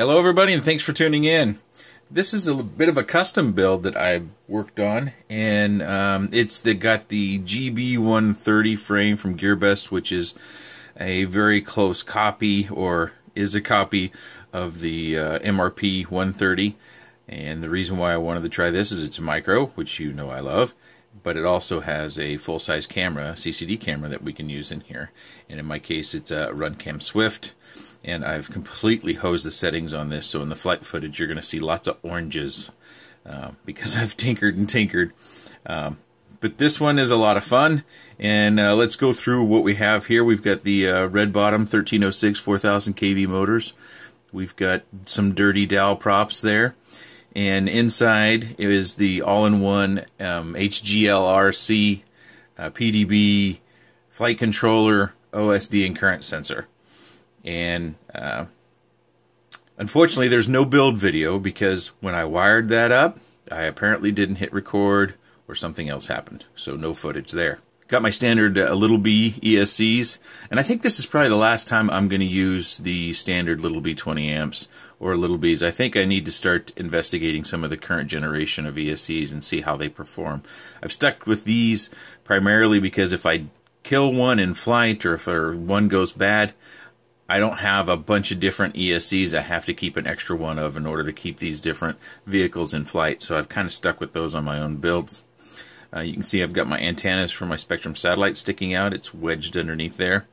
Hello, everybody, and thanks for tuning in. This is a bit of a custom build that I worked on, and um, it's the, got the GB130 frame from GearBest, which is a very close copy, or is a copy of the uh, MRP 130. And the reason why I wanted to try this is it's a micro, which you know I love, but it also has a full-size camera, CCD camera that we can use in here. And in my case, it's a Runcam Swift and I've completely hosed the settings on this so in the flight footage you're going to see lots of oranges uh, because I've tinkered and tinkered. Um, but this one is a lot of fun and uh, let's go through what we have here. We've got the uh, red bottom 1306 4000 kV motors. We've got some dirty dowel props there. And inside is the all-in-one um, HGLRC uh, PDB flight controller OSD and current sensor and uh, unfortunately, there's no build video because when I wired that up, I apparently didn't hit record or something else happened. So no footage there. Got my standard uh, LittleBee ESCs, and I think this is probably the last time I'm going to use the standard LittleBee 20 amps or LittleBees. I think I need to start investigating some of the current generation of ESCs and see how they perform. I've stuck with these primarily because if I kill one in flight or if one goes bad, I don't have a bunch of different ESCs I have to keep an extra one of in order to keep these different vehicles in flight. So I've kind of stuck with those on my own builds. Uh, you can see I've got my antennas for my Spektrum satellite sticking out. It's wedged underneath there.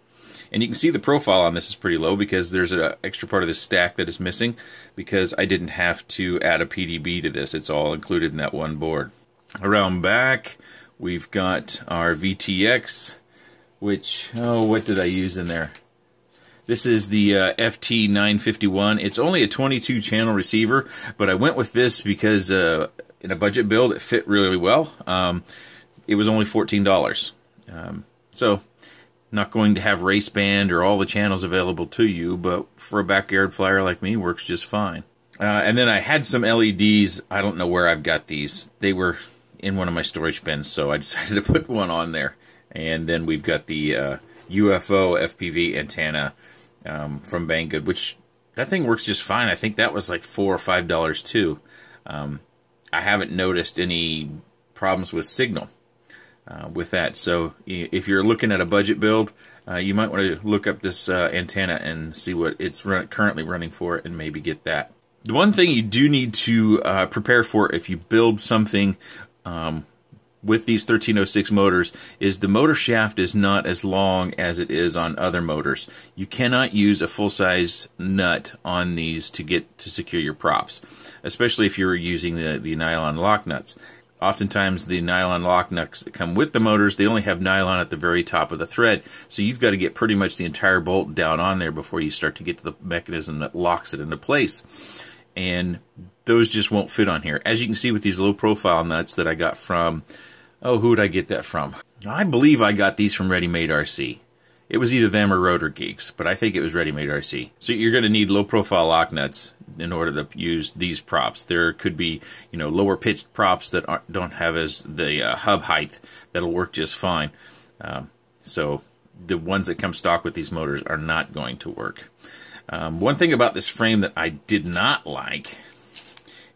And you can see the profile on this is pretty low because there's an extra part of this stack that is missing because I didn't have to add a PDB to this. It's all included in that one board. Around back, we've got our VTX, which, oh, what did I use in there? This is the uh, FT951. It's only a 22 channel receiver, but I went with this because uh, in a budget build it fit really well. Um, it was only $14. Um, so, not going to have race band or all the channels available to you, but for a backyard flyer like me, works just fine. Uh, and then I had some LEDs. I don't know where I've got these. They were in one of my storage bins, so I decided to put one on there. And then we've got the UFO uh, FPV antenna um, from Banggood, which that thing works just fine. I think that was like four or five dollars too. Um, I haven't noticed any problems with signal uh, with that. So if you're looking at a budget build, uh, you might want to look up this uh, antenna and see what it's run currently running for, and maybe get that. The one thing you do need to uh, prepare for if you build something um, with these 1306 motors is the motor shaft is not as long as it is on other motors. You cannot use a full-size nut on these to get to secure your props, especially if you're using the, the nylon lock nuts. Oftentimes the nylon lock nuts that come with the motors, they only have nylon at the very top of the thread, so you've got to get pretty much the entire bolt down on there before you start to get to the mechanism that locks it into place. And those just won't fit on here. As you can see with these low profile nuts that I got from Oh, who would I get that from? I believe I got these from ReadyMadeRC. It was either them or RotorGeeks, but I think it was ReadyMadeRC. So you're going to need low profile lock nuts in order to use these props. There could be, you know, lower pitched props that don't have as the uh, hub height that'll work just fine. Um, so the ones that come stock with these motors are not going to work. Um, one thing about this frame that I did not like,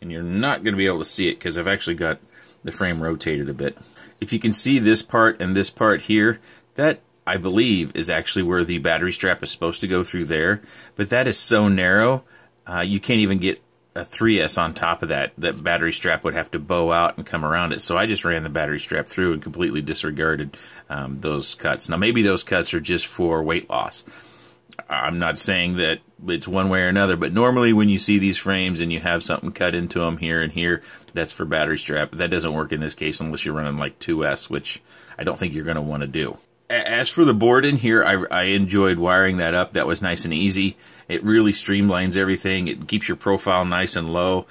and you're not going to be able to see it because I've actually got the frame rotated a bit. If you can see this part and this part here, that I believe is actually where the battery strap is supposed to go through there, but that is so narrow, uh, you can't even get a 3S on top of that. That battery strap would have to bow out and come around it. So I just ran the battery strap through and completely disregarded um, those cuts. Now maybe those cuts are just for weight loss. I'm not saying that it's one way or another, but normally when you see these frames and you have something cut into them here and here, that's for battery strap. That doesn't work in this case unless you're running like 2S, which I don't think you're going to want to do. As for the board in here, I, I, enjoyed wiring that up. That was nice and easy. It really streamlines everything. It keeps your profile nice and low.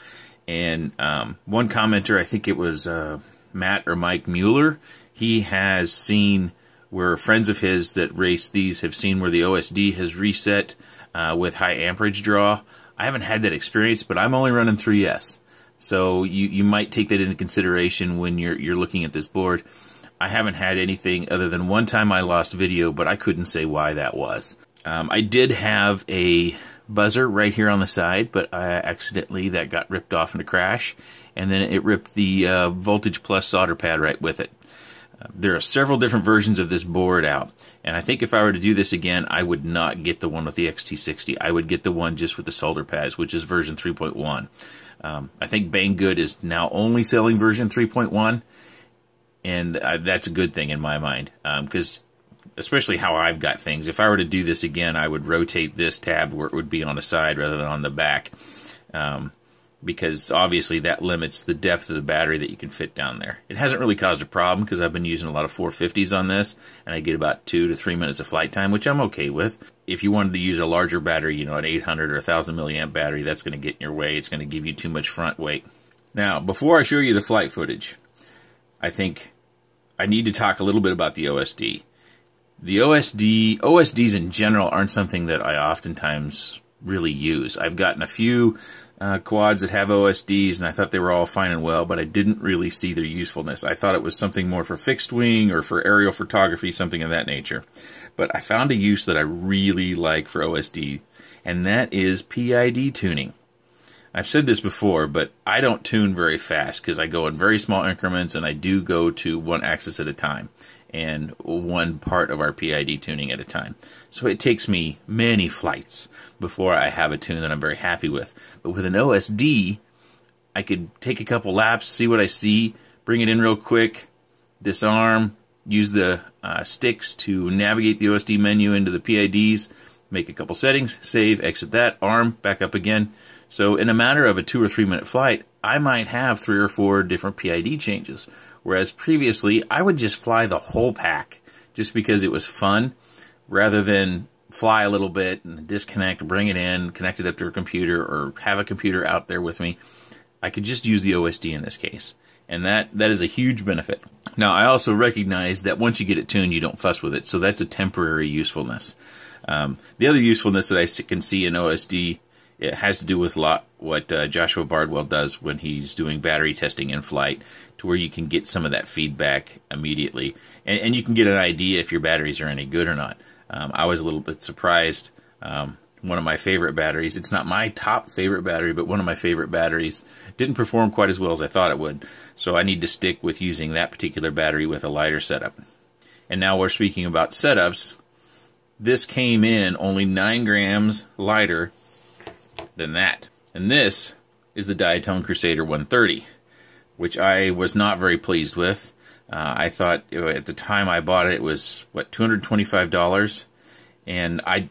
And um, one commenter, I think it was uh, Matt or Mike Mueller, he has seen where friends of his that race these have seen where the OSD has reset uh, with high amperage draw. I haven't had that experience, but I'm only running 3S. So you, you might take that into consideration when you're you're looking at this board. I haven't had anything other than one time I lost video, but I couldn't say why that was. Um, I did have a buzzer right here on the side, but I accidentally that got ripped off in a crash, and then it ripped the uh, Voltage Plus solder pad right with it. There are several different versions of this board out, and I think if I were to do this again, I would not get the one with the XT60. I would get the one just with the solder pads, which is version 3.1. Um, I think Banggood is now only selling version 3.1, and uh, that's a good thing in my mind because um, especially how I've got things. If I were to do this again, I would rotate this tab where it would be on the side rather than on the back. Um, because obviously that limits the depth of the battery that you can fit down there. It hasn't really caused a problem because I've been using a lot of 450s on this and I get about two to three minutes of flight time, which I'm okay with. If you wanted to use a larger battery, you know, an 800 or 1000 milliamp battery, that's going to get in your way. It's going to give you too much front weight. Now, before I show you the flight footage, I think I need to talk a little bit about the OSD the OSD OSDs in general aren't something that I oftentimes really use. I've gotten a few uh, quads that have OSDs, and I thought they were all fine and well, but I didn't really see their usefulness. I thought it was something more for fixed wing or for aerial photography, something of that nature. But I found a use that I really like for OSD, and that is PID tuning. I've said this before, but I don't tune very fast because I go in very small increments and I do go to one axis at a time and one part of our PID tuning at a time. So it takes me many flights before I have a tune that I'm very happy with. But with an OSD, I could take a couple laps, see what I see, bring it in real quick, disarm, use the uh, sticks to navigate the OSD menu into the PIDs, make a couple settings, save, exit that, arm, back up again. So in a matter of a two or three minute flight, I might have three or four different PID changes Whereas previously, I would just fly the whole pack just because it was fun rather than fly a little bit and disconnect, bring it in, connect it up to a computer, or have a computer out there with me. I could just use the OSD in this case. And that, that is a huge benefit. Now, I also recognize that once you get it tuned, you don't fuss with it. So that's a temporary usefulness. Um, the other usefulness that I can see in OSD it has to do with lot, what uh, Joshua Bardwell does when he's doing battery testing in flight, to where you can get some of that feedback immediately, and, and you can get an idea if your batteries are any good or not. Um, I was a little bit surprised. Um, one of my favorite batteries, it's not my top favorite battery, but one of my favorite batteries, didn't perform quite as well as I thought it would. So I need to stick with using that particular battery with a lighter setup. And now we're speaking about setups. This came in only 9 grams lighter than that. And this is the Diatone Crusader 130, which I was not very pleased with. Uh, I thought at the time I bought it, it was, what, $225? And I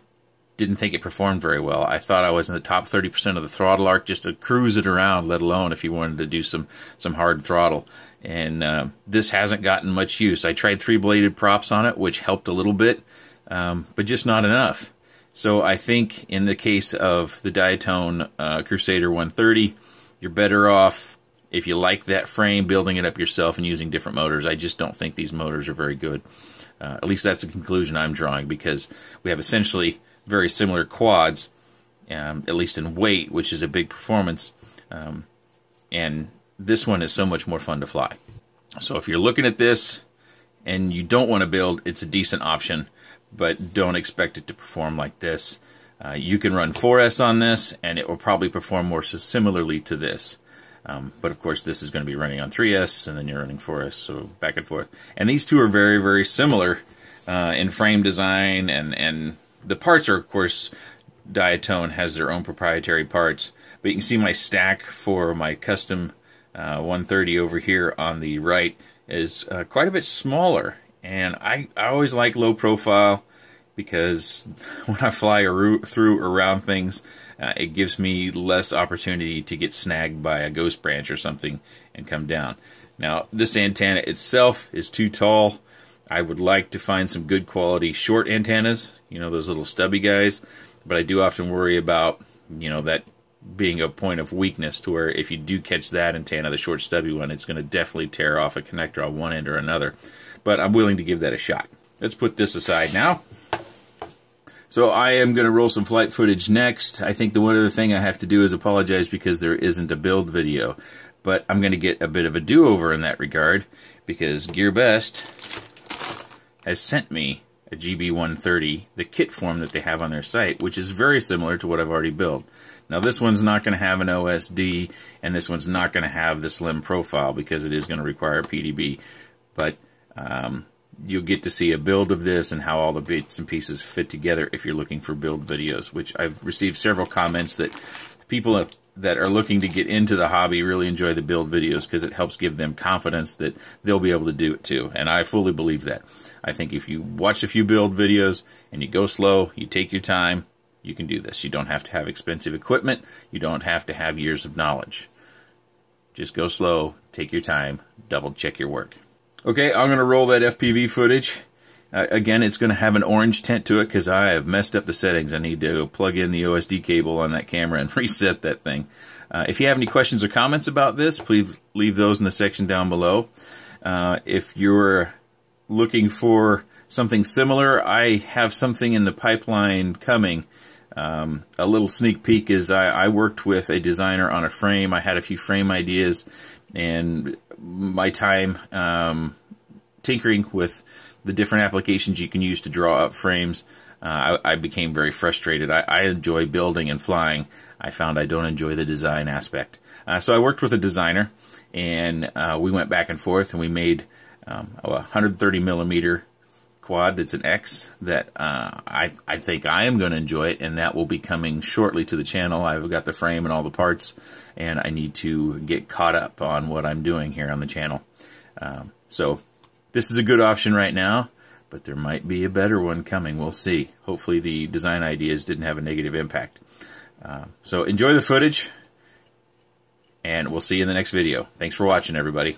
didn't think it performed very well. I thought I was in the top 30% of the throttle arc just to cruise it around, let alone if you wanted to do some, some hard throttle. And uh, this hasn't gotten much use. I tried three bladed props on it, which helped a little bit, um, but just not enough. So I think in the case of the Diatone uh, Crusader 130, you're better off if you like that frame, building it up yourself and using different motors. I just don't think these motors are very good. Uh, at least that's the conclusion I'm drawing because we have essentially very similar quads, um, at least in weight, which is a big performance. Um, and this one is so much more fun to fly. So if you're looking at this and you don't want to build, it's a decent option but don't expect it to perform like this. Uh, you can run 4S on this, and it will probably perform more similarly to this. Um, but of course, this is going to be running on 3S, and then you're running 4S, so back and forth. And these two are very, very similar uh, in frame design, and, and the parts are, of course, Diatone has their own proprietary parts. But you can see my stack for my custom uh, 130 over here on the right is uh, quite a bit smaller and I, I always like low profile because when I fly through around things, uh, it gives me less opportunity to get snagged by a ghost branch or something and come down. Now, this antenna itself is too tall. I would like to find some good quality short antennas, you know, those little stubby guys, but I do often worry about, you know, that being a point of weakness to where if you do catch that antenna, the short stubby one, it's going to definitely tear off a connector on one end or another but I'm willing to give that a shot. Let's put this aside now. So I am going to roll some flight footage next. I think the one other thing I have to do is apologize because there isn't a build video. But I'm going to get a bit of a do-over in that regard because GearBest has sent me a GB130, the kit form that they have on their site, which is very similar to what I've already built. Now this one's not going to have an OSD, and this one's not going to have the slim profile because it is going to require a PDB. But um, you'll get to see a build of this and how all the bits and pieces fit together if you're looking for build videos, which I've received several comments that people that are looking to get into the hobby really enjoy the build videos because it helps give them confidence that they'll be able to do it too. And I fully believe that. I think if you watch a few build videos and you go slow, you take your time, you can do this. You don't have to have expensive equipment. You don't have to have years of knowledge. Just go slow, take your time, double check your work. Okay, I'm going to roll that FPV footage. Uh, again, it's going to have an orange tint to it because I have messed up the settings. I need to plug in the OSD cable on that camera and reset that thing. Uh, if you have any questions or comments about this, please leave those in the section down below. Uh, if you're looking for something similar, I have something in the pipeline coming. Um, a little sneak peek is I, I, worked with a designer on a frame. I had a few frame ideas, and my time um, tinkering with the different applications you can use to draw up frames, uh, I, I, became very frustrated. I, I, enjoy building and flying. I found I don't enjoy the design aspect. Uh, so I worked with a designer, and uh, we went back and forth, and we made um, a 130 millimeter quad that's an X that uh, I, I think I am going to enjoy it, and that will be coming shortly to the channel. I've got the frame and all the parts, and I need to get caught up on what I'm doing here on the channel. Um, so this is a good option right now, but there might be a better one coming. We'll see. Hopefully the design ideas didn't have a negative impact. Uh, so enjoy the footage, and we'll see you in the next video. Thanks for watching, everybody.